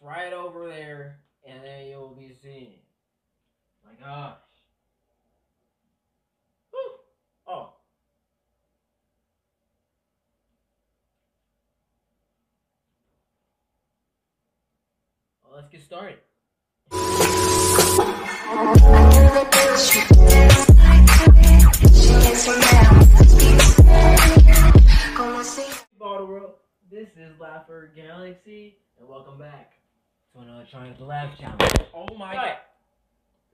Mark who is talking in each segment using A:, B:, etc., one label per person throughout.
A: Right over there, and then you'll be seeing it. My gosh. Whew. Oh. Well, let's get started. Bottle World. This is Laugher Galaxy, and welcome back to another Trying to Laugh challenge.
B: Oh my
A: Right.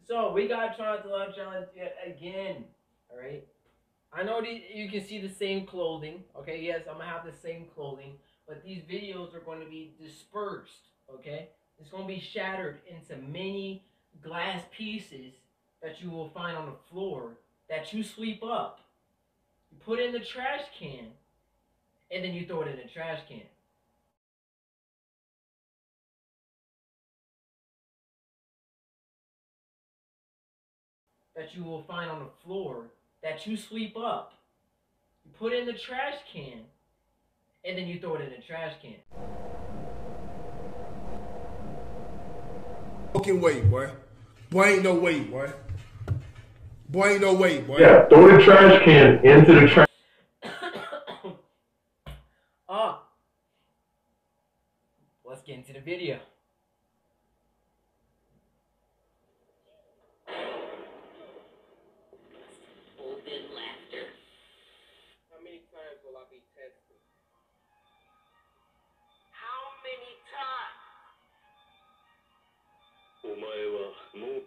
A: So we got Trying to Laugh challenge yet again. All right. I know the, you can see the same clothing. Okay. Yes, I'm gonna have the same clothing, but these videos are going to be dispersed. Okay. It's going to be shattered into many glass pieces that you will find on the floor that you sweep up. You put in the trash can, and then you throw it in the trash can. That you will find on the floor that you sweep up. You put in the trash can, and then you throw it in the trash can.
C: fucking way, boy. Boy, ain't no way, boy. Boy, ain't no way, boy.
D: Yeah, throw the trash can into the trash.
A: Ah, let's get into the video.
D: 前はもう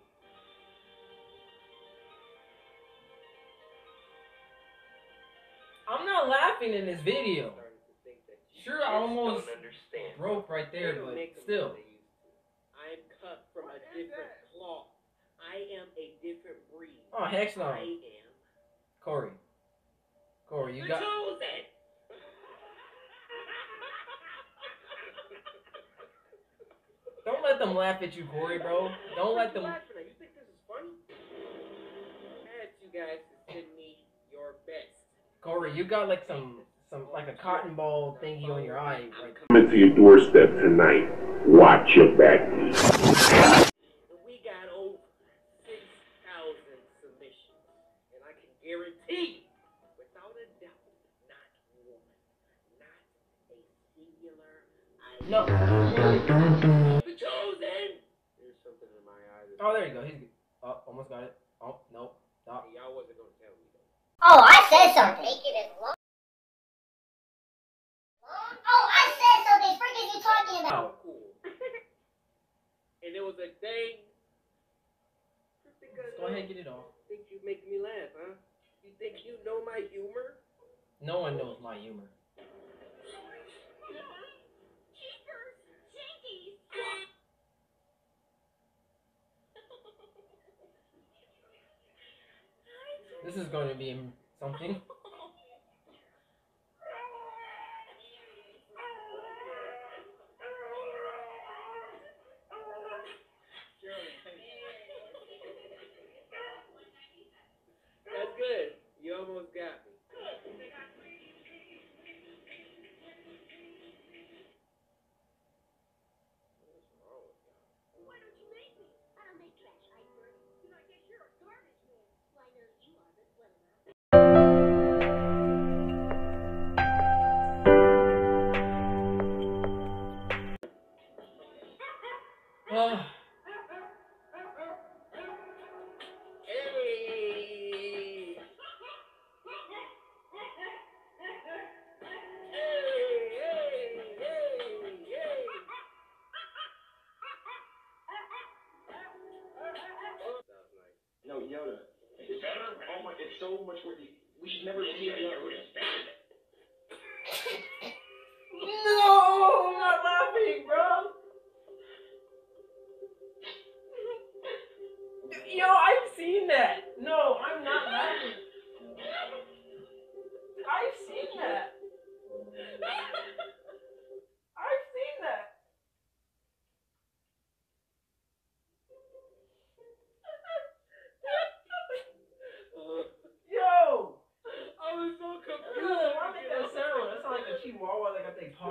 A: I'm not laughing in this video.
B: Starting to think that you
A: Sure, I almost
D: understand.
A: broke right there,
B: They don't
A: but
B: make 'em
A: still.
B: like they used to. I am cut from a different cloth. I am a different breed.
A: Oh, heck no.
B: I am
A: Corey. Corey, you
B: the
A: got. Let them laugh at you, Corey, bro. Don't let them.
B: You think this is funny? I asked you guys to send me your best.
A: Corey, you got like some, some like a cotton ball thingy on your eye. Like,
D: Coming to your doorstep tonight. Watch your back.
B: We got over 6,000 submissions. And I can guarantee, without a doubt, not one, not a singular idea.
A: no.
B: The chosen! There's something in my eye. that-
A: Oh, there you go. He's good. Oh, almost got it. Oh, no. Stop.
B: Hey, y'all wasn't gonna tell me though.
E: Oh, I said something. Make it as long. Oh, I said something. Frick is you talking about?
A: Oh.
B: cool. and it was a thing. Just because
A: Go ahead, get it off.
B: think you make me laugh, huh? You think you know my humor?
A: No one knows my humor. This is going to be something.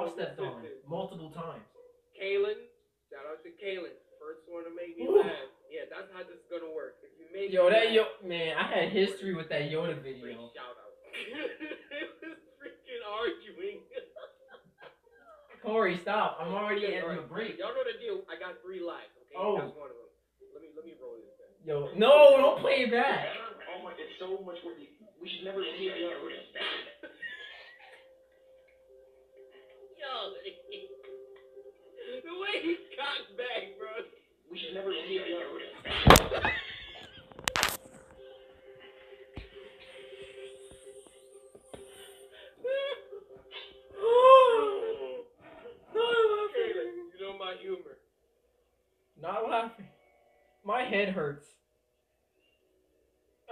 B: Got
A: stepped on multiple times.
B: Kalen, Shout out to Kaylin. First one to make me laugh. Yeah, that's how this is gonna work. If you make
A: Yo,
B: me
A: that
B: laugh,
A: yo, man, I had history with that Yoda video.
B: shout out. it was freaking arguing.
A: Corey, stop! I'm already
B: Okay,
A: at
B: alright.
A: the break.
B: Y'all know the deal. I got three lives. Okay,
A: Oh.
B: that's one of them. Let me let me roll this back.
A: Yo, no, don't play it back.
F: Oh my, it's so much work. We should never see it.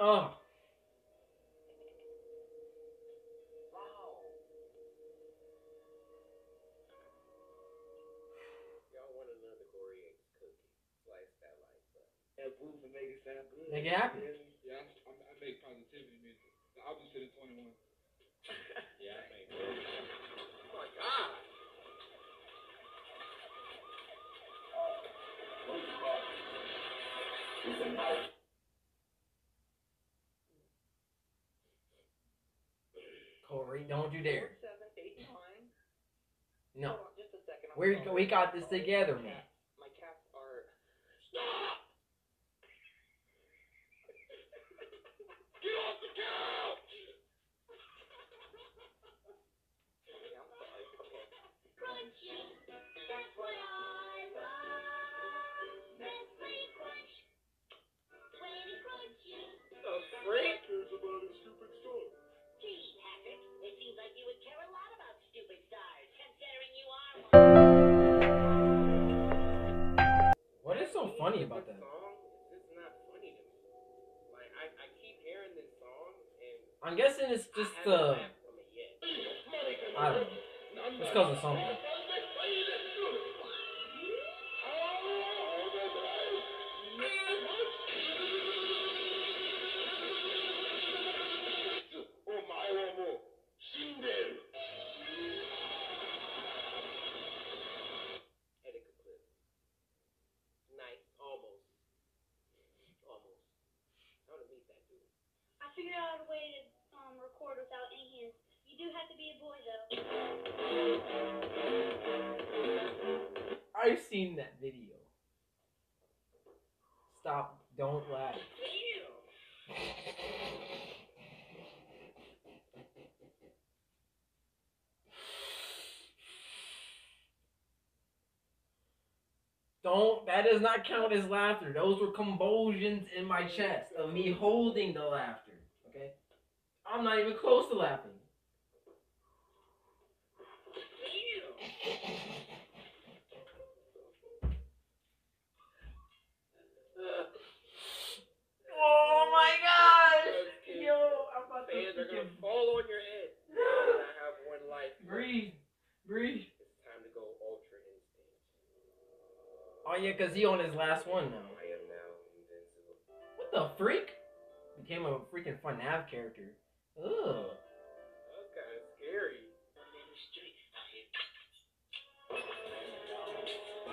A: Oh.
B: That
F: booth and make it sound good.
A: Make it happen.
G: Yeah, I, I make positivity music. The opposite of 21.
B: Yeah, I make Oh my god.
A: Corey, don't you dare.
B: Seven, eight, nine.
A: No.
B: Hold on just a second.
A: We
B: sorry.
A: we got this together, man. Know. It's because of
B: to
E: be a boy, though.
A: I've seen that video. Stop! Don't laugh. Don't. That does not count as laughter. Those were convulsions in my chest of me holding the laughter. Okay. I'm not even close to laughing. Oh my gosh! Yo, I'm about to
B: Fans are gonna
A: freaking
B: fall on your head. And I have one life.
A: breathe, breathe.
B: It's time to go ultra instinct.
A: Oh yeah, cause he on his last one now.
B: I am now invincible.
A: What the freak? Became a freaking FNAF character. Ugh.
B: That's kind of scary.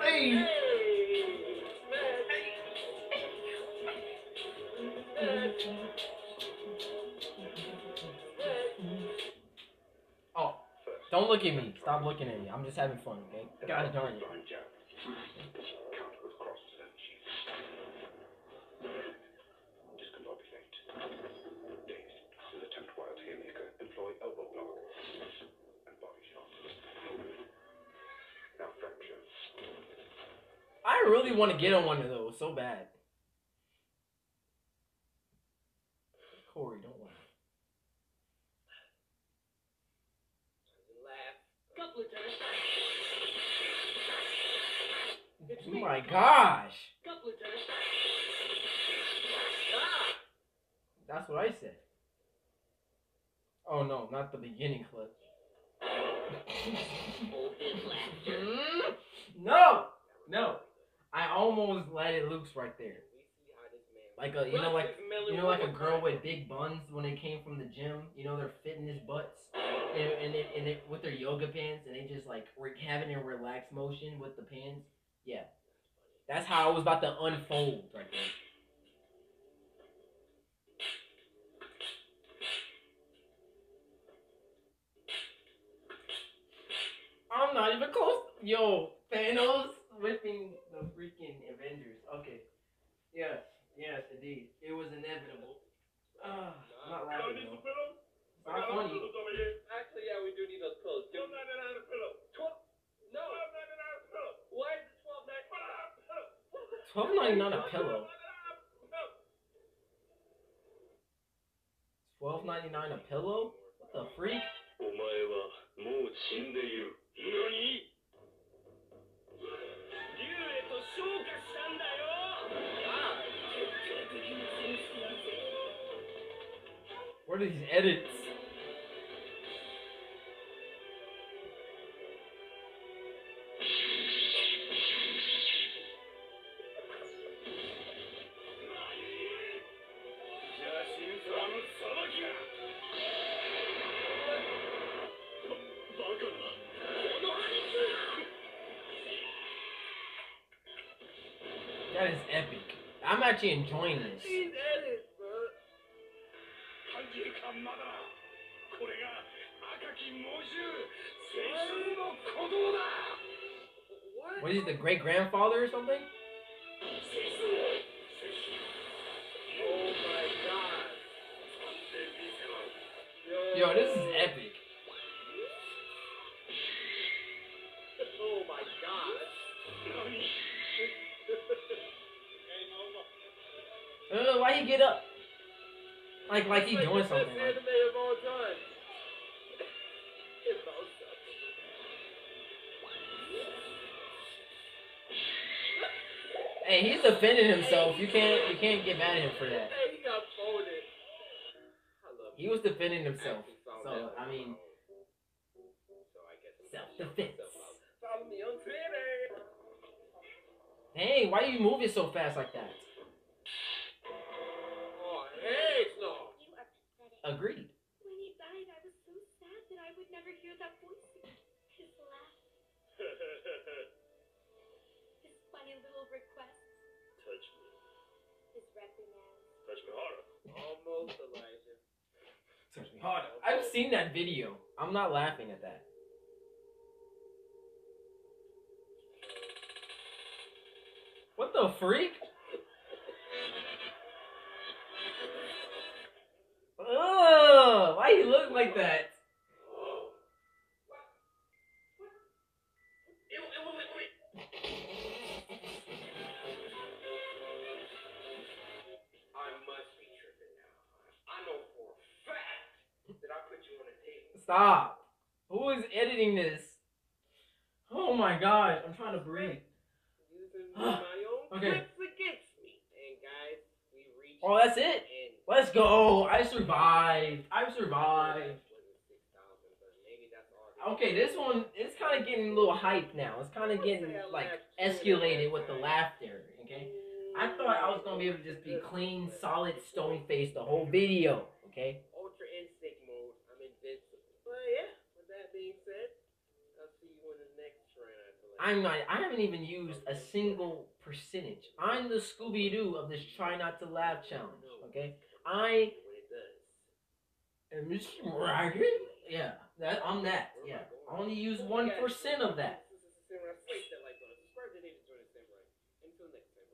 A: Hey.
B: Hey.
A: Oh, don't look at me. Stop looking at me. I'm just having fun, okay? God darn it. I really want to get on one of those so bad. Corey, don't laugh.
B: Laugh. Couple of times. It's
A: Oh my gosh.
B: Couple of times.
A: That's what I said. Oh no, not the beginning clip. Mm, no, no. I almost let it loose right there.
B: We see how this man.
A: Like a, you know, like
B: Russ is mellow
A: you know, like a girl with big buns when they came from the gym. You know, they're fitting his butts, and and, it, and it, with their yoga pants, and they just like were having a relaxed motion with the pants. Yeah. That's how I was about to unfold right there. I'm not even close. Yo, Thanos whipping the freaking Avengers. Okay. Yes, yes, indeed. It was inevitable. Ah, I'm not laughing. though. It's not funny.
B: Actually, yeah, we do need those pillows. Give me twelve. No. Twelve ninety nine a pillow. Why is it twelve ninety?
A: Twelve ninety nine a pillow. Twelve ninety nine a pillow? What the freak? Are these edits? That is epic. I'm actually enjoying this.
B: What?
A: Is it, the great grandfather or something? Yo, this is epic.
B: Oh my god.
A: Uh, why he get up? Like, like he doing something. Like, hey, he's defending himself. You can't, you can't get mad at him for that.
B: He got folded.
A: He was defending himself. So I mean,
B: So I guess I'm
A: self-defense.
B: Follow me on Twitter.
A: Hey, why are you moving so fast like that?
B: Oh, heck no.
E: You are pathetic.
A: Agreed.
E: When he died, I was so sad that I would never hear that voice again. His laugh,
H: Touch me harder.
B: Almost Elijah.
A: Touch me harder. I've seen that video. I'm not laughing at that. What the freak? Ugh, why you look like that? Stop. Who is editing this? Oh my god, I'm trying to breathe.
B: Using my own
A: Okay.
B: tricks against me. And guys, we reached
A: Oh, that's it? Let's go. I survived. I survived. Okay, this one it's kind of getting a little hype now. It's kind of getting like escalated with the laughter. Okay, I thought I was gonna be able to just be clean, solid, stone face the whole video. Okay,
B: Ultra instinct mode. I'm invincible. But yeah, with that being said, I'll see you in the next Try
A: I'm not. I haven't even used a single percentage. I'm the Scooby Doo of this try not to laugh challenge. Okay, I
B: When it does.
A: am Mr. Ragged. Yeah, that I'm that. Yeah, I only use one percent of that.
B: This is the Samurai. Smash that like button. Subscribe to David Jordan Samurai. Until next time.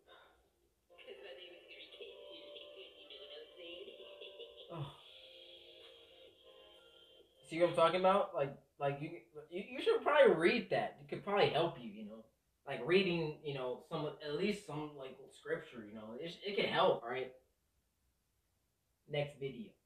A: Oh. See what I'm talking about? Like, like you, you, you should probably read that. It could probably help you. You know, like reading, you know, some at least some like scripture. You know, it, it can help. All right. Next video.